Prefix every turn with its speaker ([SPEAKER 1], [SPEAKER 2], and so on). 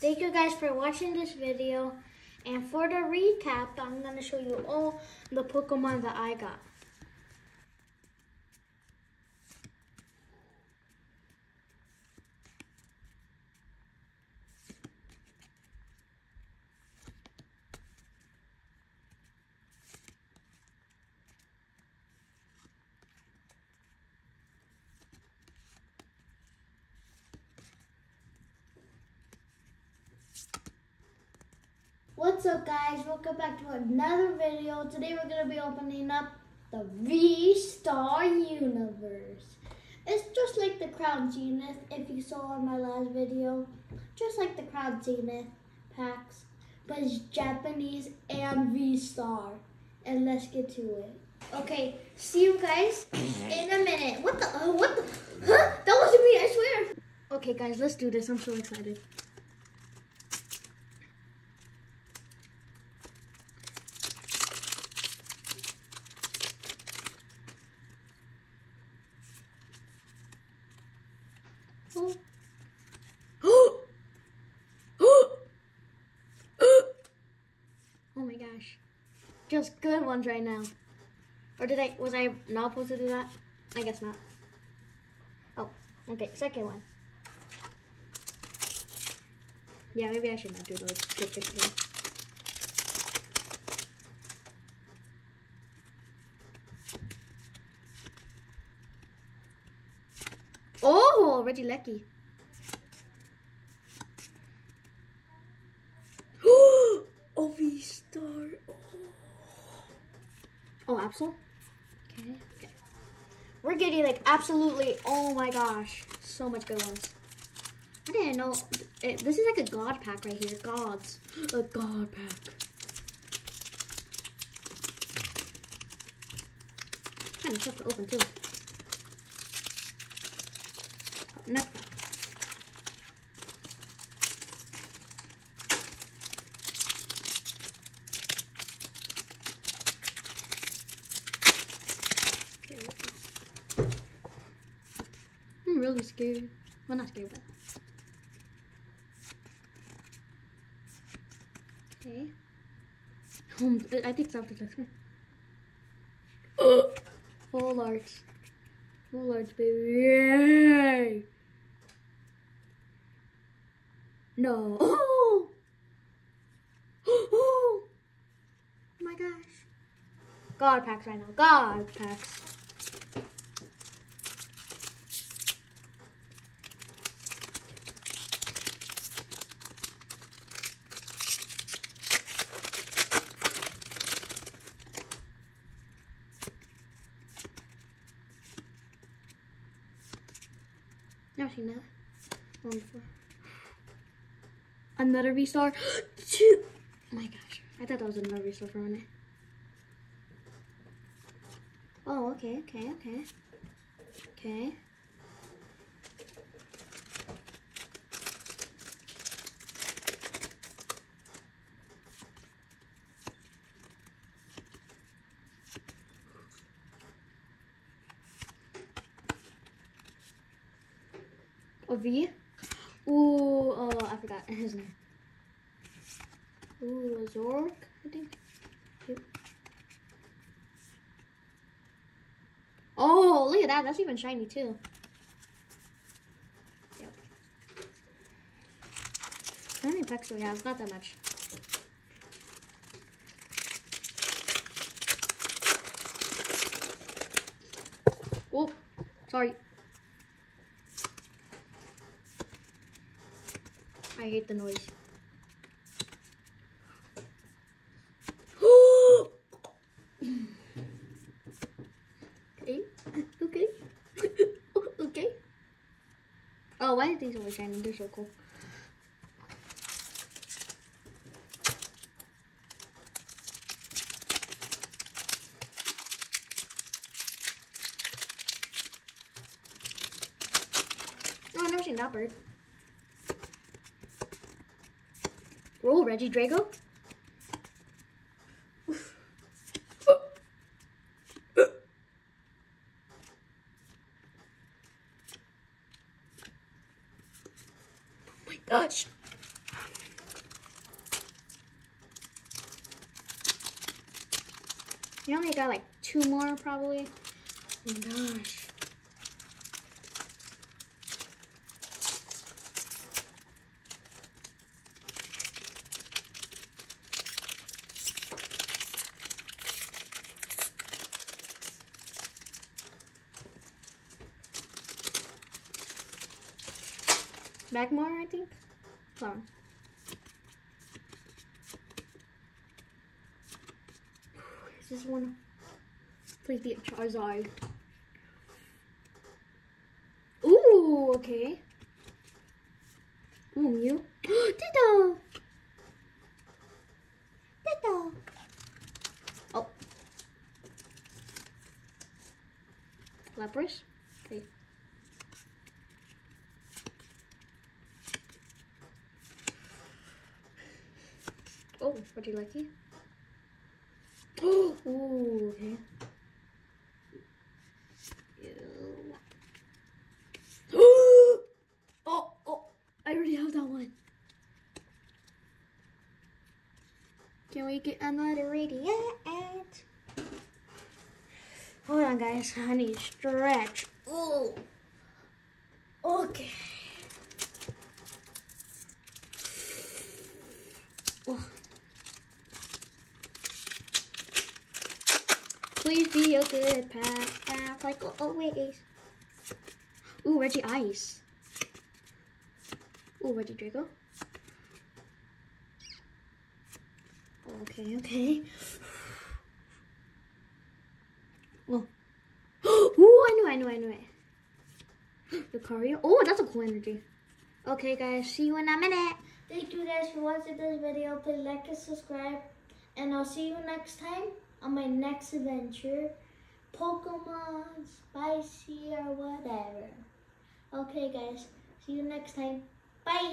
[SPEAKER 1] Thank you guys for watching this video. And for the recap, I'm going to show you all the Pokemon that I got. What's up guys? Welcome back to another video. Today we're going to be opening up the V-Star Universe. It's just like the Crown Zenith, if you saw in my last video. Just like the Crown Zenith packs. But it's Japanese and V-Star. And let's get to it. Okay, see you guys in a minute. What the, uh, what the, huh? That wasn't me, I swear. Okay guys, let's do this. I'm so excited. Oh. my gosh. Just good ones right now. Or did I, was I not supposed to do that? I guess not. Oh, okay, second one. Yeah, maybe I should not do those. Good, good, good. Oh, already lucky. oh, V-Star. Oh. oh, Absol? Okay, okay. We're getting like absolutely, oh my gosh, so much good ones. I didn't know, it, this is like a God pack right here, gods. A God pack. Kind of tough to open too. Next. I'm really scared. Well, not scared, but. Okay. Um, I think something looks good. Full arts. Full arts, baby. Yay! No. Oh! Oh! my gosh. God packs right now. God packs. Never seen that one before. Another V-Star. Two. Oh my gosh. I thought that was another V-Star for a minute. Oh, okay, okay, okay. Okay. A V? Ooh, oh, I forgot his name. Ooh, Zork, I think. Yep. Oh, look at that. That's even shiny, too. Yep. How many packs do we have? Not that much. Oh, sorry. I hate the noise. okay, okay, okay. Oh, why are these always shining? They're so cool. Oh, I've never seen that bird. Roll, Regidrago. Oh gosh.
[SPEAKER 2] You only got like two more probably. Oh gosh. More, I think. Hold on. I just want to play the Charizard. Ooh, okay. Ooh, Mew. Ditto! Ditto! Oh. Lapras? Okay. Oh, what do you like it? Ooh, okay. Oh, oh, I already have that one. Can we get another radiant? Hold on, guys. I need to stretch. Ooh. Okay. Oh. A good path, path like always. Ooh, Regice. Ooh, Regidrago. Okay, okay. Oh. Ooh, I knew, I knew, I knew it. Lucario. Oh, that's a cool energy. Okay, guys, see you in a minute.
[SPEAKER 1] Thank you guys for watching this video. Please like and subscribe. And I'll see you next time on my next adventure. Pokemon, spicy, or whatever. Okay, guys. See you next time. Bye!